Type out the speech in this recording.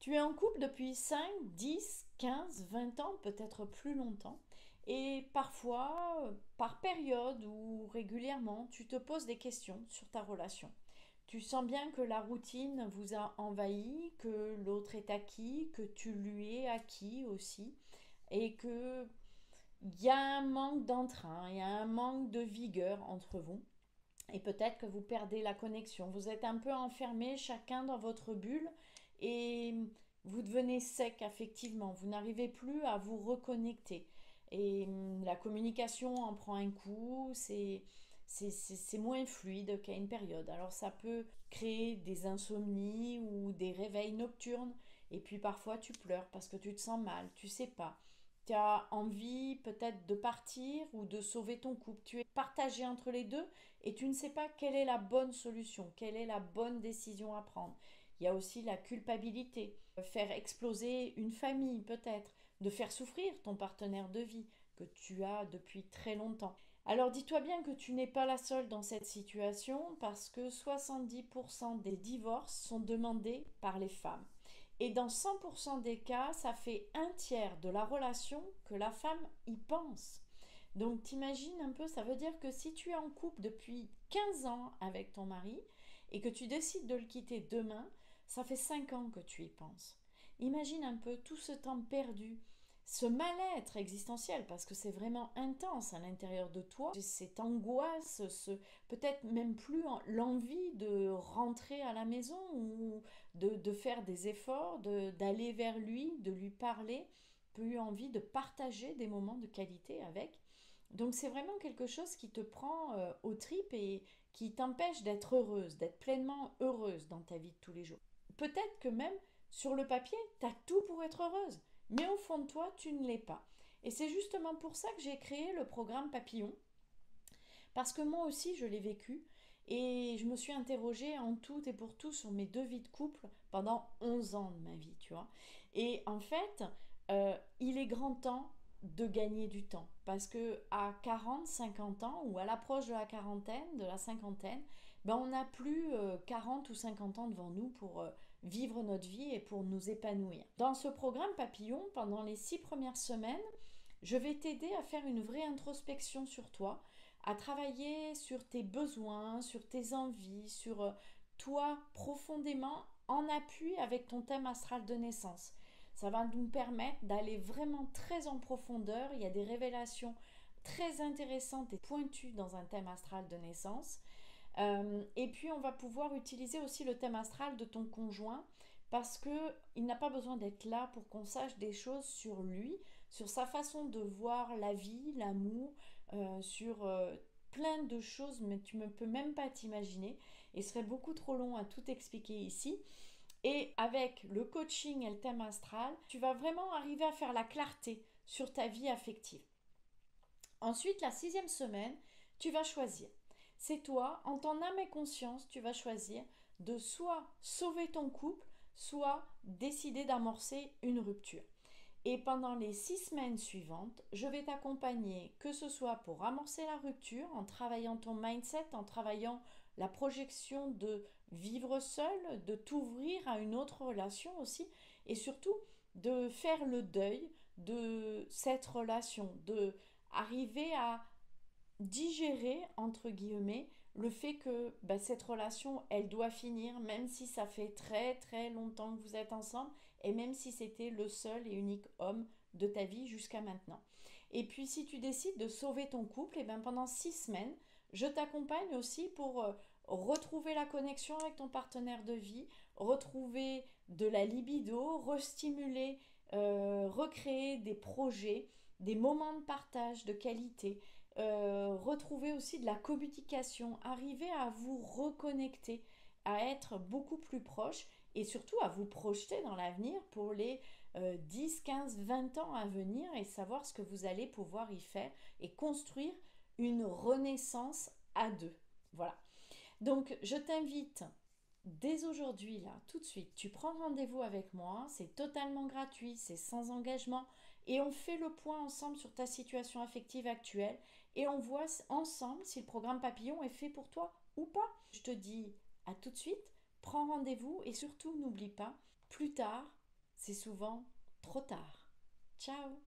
Tu es en couple depuis 5, 10, 15, 20 ans, peut-être plus longtemps. Et parfois, par période ou régulièrement, tu te poses des questions sur ta relation. Tu sens bien que la routine vous a envahi, que l'autre est acquis, que tu lui es acquis aussi, et que il y a un manque d'entrain, il y a un manque de vigueur entre vous. Et peut-être que vous perdez la connexion. Vous êtes un peu enfermés chacun dans votre bulle et vous devenez sec affectivement. Vous n'arrivez plus à vous reconnecter. Et hum, la communication en prend un coup, c'est c'est moins fluide qu'à une période. Alors ça peut créer des insomnies ou des réveils nocturnes. Et puis parfois tu pleures parce que tu te sens mal, tu sais pas. Tu as envie peut-être de partir ou de sauver ton couple. Tu es partagé entre les deux et tu ne sais pas quelle est la bonne solution, quelle est la bonne décision à prendre. Il y a aussi la culpabilité, faire exploser une famille peut-être, de faire souffrir ton partenaire de vie que tu as depuis très longtemps. Alors dis-toi bien que tu n'es pas la seule dans cette situation parce que 70% des divorces sont demandés par les femmes. Et dans 100% des cas, ça fait un tiers de la relation que la femme y pense. Donc t'imagines un peu, ça veut dire que si tu es en couple depuis 15 ans avec ton mari et que tu décides de le quitter demain, ça fait 5 ans que tu y penses. Imagine un peu tout ce temps perdu, ce mal-être existentiel, parce que c'est vraiment intense à l'intérieur de toi, cette angoisse, ce, peut-être même plus l'envie de rentrer à la maison ou de, de faire des efforts, d'aller vers lui, de lui parler, plus envie de partager des moments de qualité avec. Donc c'est vraiment quelque chose qui te prend euh, aux tripes et qui t'empêche d'être heureuse, d'être pleinement heureuse dans ta vie de tous les jours. Peut-être que même sur le papier, tu as tout pour être heureuse, mais au fond de toi, tu ne l'es pas. Et c'est justement pour ça que j'ai créé le programme Papillon, parce que moi aussi, je l'ai vécu, et je me suis interrogée en tout et pour tout sur mes deux vies de couple pendant 11 ans de ma vie, tu vois. Et en fait, euh, il est grand temps de gagner du temps. Parce que à 40, 50 ans, ou à l'approche de la quarantaine, de la cinquantaine, ben on n'a plus 40 euh, ou 50 ans devant nous pour euh, vivre notre vie et pour nous épanouir. Dans ce programme Papillon, pendant les six premières semaines, je vais t'aider à faire une vraie introspection sur toi, à travailler sur tes besoins, sur tes envies, sur euh, toi profondément en appui avec ton thème astral de naissance. Ça va nous permettre d'aller vraiment très en profondeur. Il y a des révélations très intéressantes et pointues dans un thème astral de naissance. Euh, et puis on va pouvoir utiliser aussi le thème astral de ton conjoint parce que il n'a pas besoin d'être là pour qu'on sache des choses sur lui, sur sa façon de voir la vie, l'amour, euh, sur euh, plein de choses, mais tu ne peux même pas t'imaginer. Et serait beaucoup trop long à tout expliquer ici. Et avec le coaching et le thème astral, tu vas vraiment arriver à faire la clarté sur ta vie affective. Ensuite, la sixième semaine, tu vas choisir. C'est toi, en ton âme et conscience, tu vas choisir de soit sauver ton couple, soit décider d'amorcer une rupture. Et pendant les six semaines suivantes, je vais t'accompagner, que ce soit pour amorcer la rupture, en travaillant ton mindset, en travaillant la projection de vivre seul, de t'ouvrir à une autre relation aussi, et surtout de faire le deuil de cette relation, de arriver à digérer, entre guillemets, le fait que bah, cette relation, elle doit finir, même si ça fait très très longtemps que vous êtes ensemble, et même si c'était le seul et unique homme de ta vie jusqu'à maintenant. Et puis si tu décides de sauver ton couple, et bien pendant six semaines, je t'accompagne aussi pour euh, retrouver la connexion avec ton partenaire de vie, retrouver de la libido, restimuler, euh, recréer des projets, des moments de partage de qualité, euh, retrouver aussi de la communication, arriver à vous reconnecter, à être beaucoup plus proche et surtout à vous projeter dans l'avenir pour les 10, 15, 20 ans à venir et savoir ce que vous allez pouvoir y faire et construire une renaissance à deux. Voilà. Donc je t'invite dès aujourd'hui, là, tout de suite, tu prends rendez-vous avec moi, c'est totalement gratuit, c'est sans engagement, et on fait le point ensemble sur ta situation affective actuelle, et on voit ensemble si le programme papillon est fait pour toi ou pas. Je te dis à tout de suite, prends rendez-vous, et surtout n'oublie pas, plus tard, c'est souvent trop tard. Ciao